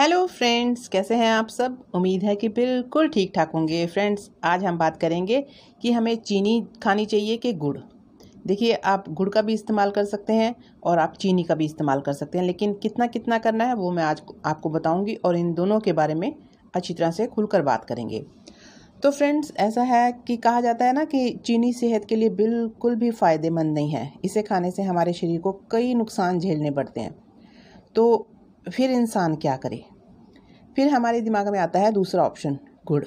Hello friends, कैसे हैं आप सब? उम्मीद है कि बिल्कुल ठीक ठाक होंगे। फ्रेंड्स, आज हम बात करेंगे कि हमें चीनी खानी चाहिए कि गुड़? देखिए, आप गुड़ का भी इस्तेमाल कर सकते हैं और आप चीनी का भी इस्तेमाल कर सकते हैं, लेकिन कितना कितना करना है वो मैं आज आपको बताऊँगी और इन दोनों के बारे में अच्छी तरह से खुलकर बात करेंगे। तो फ्रेंड्स, ऐसा है कि कहा जाता है ना कि चीनी सेहत के लिए बिल्कुल भी फ़ायदेमंद नहीं है। इसे खाने से हमारे शरीर को कई नुकसान झेलने पड़ते हैं। तो फिर इंसान क्या करे? फिर हमारे दिमाग में आता है दूसरा ऑप्शन गुड़।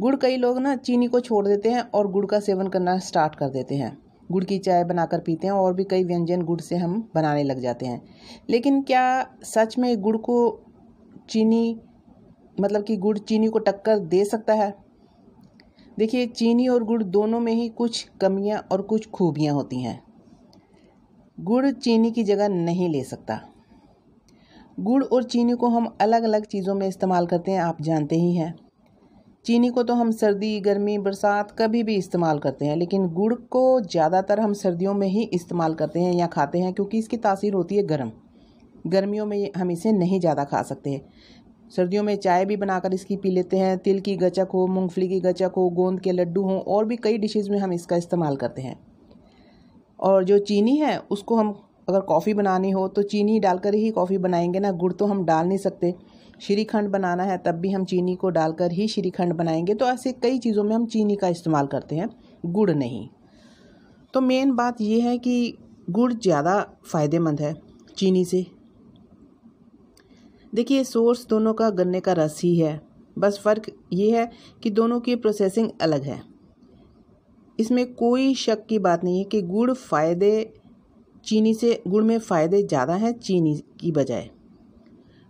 गुड़ कई लोग ना चीनी को छोड़ देते हैं और गुड़ का सेवन करना स्टार्ट कर देते हैं। गुड़ की चाय बनाकर पीते हैं और भी कई व्यंजन गुड़ से हम बनाने लग जाते हैं। लेकिन क्या सच में गुड़ को चीनी मतलब कि गुड़ चीनी को टक्कर दे सकता है? देखिए, चीनी और गुड़ दोनों में ही कुछ कमियाँ और कुछ खूबियाँ होती हैं। गुड़ चीनी की जगह नहीं ले सकता। गुड़ और चीनी को हम अलग अलग चीज़ों में इस्तेमाल करते हैं, आप जानते ही हैं। चीनी को तो हम सर्दी, गर्मी, बरसात कभी भी इस्तेमाल करते हैं, लेकिन गुड़ को ज़्यादातर हम सर्दियों में ही इस्तेमाल करते हैं या खाते हैं, क्योंकि इसकी तासीर होती है गर्म। गर्मियों में हम इसे नहीं ज़्यादा खा सकते सर्दियों में चाय भी बनाकर इसकी पी लेते हैं, तिल की गचक हो, मूंगफली की गचक हो, गोंद के लड्डू हों, और भी कई डिशेज़ में हम इसका इस्तेमाल करते हैं। और जो चीनी है, उसको हम अगर कॉफ़ी बनानी हो तो चीनी डालकर ही कॉफ़ी बनाएँगे ना। गुड़ तो हम डाल नहीं सकते। श्रीखंड बनाना है तब भी हम चीनी को डालकर ही श्रीखंड बनाएँगे। तो ऐसे कई चीज़ों में हम चीनी का इस्तेमाल करते हैं, गुड़ नहीं। तो मेन बात यह है कि गुड़ ज़्यादा फ़ायदेमंद है चीनी से। देखिए, सोर्स दोनों का गन्ने का रस ही है। बस फ़र्क ये है कि दोनों की प्रोसेसिंग अलग है। इसमें कोई शक की बात नहीं है कि गुड़ फ़ायदे चीनी से गुड़ में फ़ायदे ज़्यादा हैं चीनी की बजाय।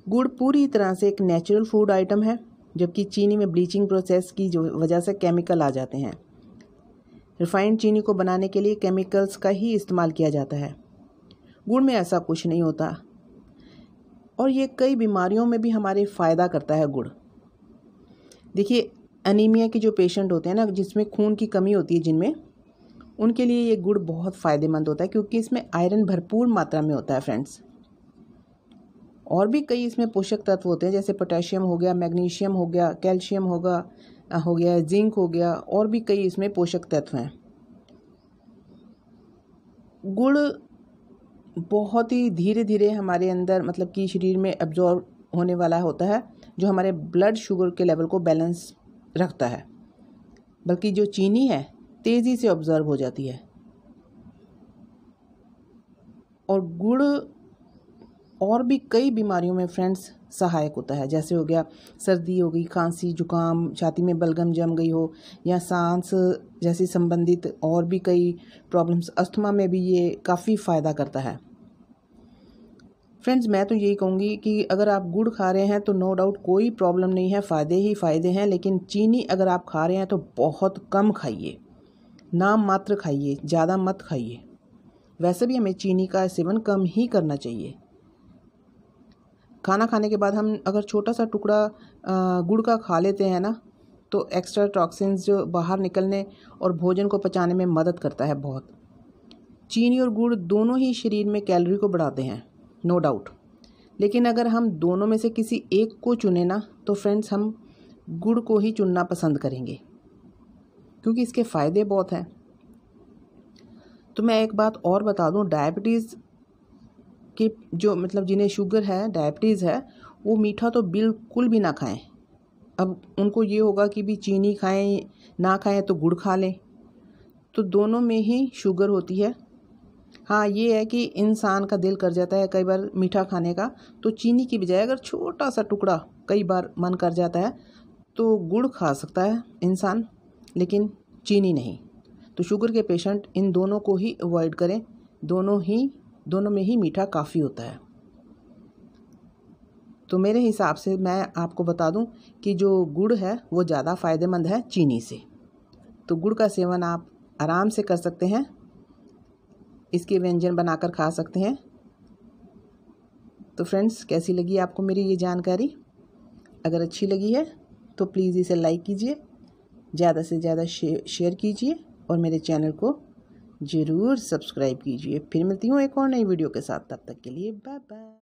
गुड़ पूरी तरह से एक नेचुरल फ़ूड आइटम है, जबकि चीनी में ब्लीचिंग प्रोसेस की जो वजह से केमिकल आ जाते हैं। रिफाइंड चीनी को बनाने के लिए केमिकल्स का ही इस्तेमाल किया जाता है। गुड़ में ऐसा कुछ नहीं होता। और ये कई बीमारियों में भी हमारे फ़ायदा करता है गुड़। देखिए अनीमिया के जो पेशेंट होते हैं ना, जिसमें खून की कमी होती है जिनमें उनके लिए ये गुड़ बहुत फ़ायदेमंद होता है, क्योंकि इसमें आयरन भरपूर मात्रा में होता है फ्रेंड्स और भी कई इसमें पोषक तत्व होते हैं, जैसे पोटेशियम हो गया मैग्नीशियम हो गया कैल्शियम होगा हो गया जिंक हो गया, और भी कई इसमें पोषक तत्व हैं. गुड़ बहुत ही धीरे धीरे हमारे अंदर मतलब कि शरीर में एब्जॉर्ब होने वाला होता है, जो हमारे ब्लड शुगर के लेवल को बैलेंस रखता है. बल्कि जो चीनी है तेज़ी से ऑब्ज़र्व हो जाती है। और गुड़ और भी कई बीमारियों में फ्रेंड्स सहायक होता है। जैसे हो गया, सर्दी हो गई, खांसी, जुकाम, छाती में बलगम जम गई हो या सांस जैसी संबंधित और भी कई प्रॉब्लम्स अस्थमा में भी ये काफ़ी फ़ायदा करता है। फ्रेंड्स मैं तो यही कहूँगी कि अगर आप गुड़ खा रहे हैं तो नो डाउट कोई प्रॉब्लम नहीं है, फ़ायदे ही फ़ायदे हैं, लेकिन चीनी अगर आप खा रहे हैं तो बहुत कम खाइए। नाम मात्र खाइए, ज़्यादा मत खाइए। वैसे भी हमें चीनी का सेवन कम ही करना चाहिए। खाना खाने के बाद हम अगर छोटा सा टुकड़ा गुड़ का खा लेते हैं ना तो एक्स्ट्रा टॉक्सिन्स जो बाहर निकलने और भोजन को पचाने में मदद करता है बहुत। चीनी और गुड़ दोनों ही शरीर में कैलोरी को बढ़ाते हैं नो डाउट लेकिन अगर हम दोनों में से किसी एक को चुने ना तो फ्रेंड्स हम गुड़ को ही चुनना पसंद करेंगे। क्योंकि इसके फ़ायदे बहुत हैं। तो मैं एक बात और बता दूँ डायबिटीज़ के जो मतलब जिन्हें शुगर है डायबिटीज़ है, वो मीठा तो बिल्कुल भी ना खाएँ। अब उनको ये होगा कि भी चीनी खाएँ, ना खाएँ तो गुड़ खा लें। तो दोनों में ही शुगर होती है। हाँ ये है कि इंसान का दिल कर जाता है कई बार मीठा खाने का। तो चीनी की बजाय अगर छोटा सा टुकड़ा कई बार मन कर जाता है तो गुड़ खा सकता है इंसान। लेकिन चीनी नहीं। तो शुगर के पेशेंट इन दोनों को ही अवॉइड करें। दोनों ही, दोनों में ही मीठा काफ़ी होता है। तो मेरे हिसाब से मैं आपको बता दूँ कि जो गुड़ है, वो ज़्यादा फ़ायदेमंद है चीनी से। तो गुड़ का सेवन आप आराम से कर सकते हैं। इसके व्यंजन बनाकर खा सकते हैं। तो फ्रेंड्स, कैसी लगी आपको मेरी ये जानकारी? अगर अच्छी लगी है तो प्लीज़ इसे लाइक कीजिए। ज़्यादा से ज़्यादा शेयर कीजिए और मेरे चैनल को ज़रूर सब्सक्राइब कीजिए। फिर मिलती हूँ एक और नई वीडियो के साथ। तब तक के लिए बाय बाय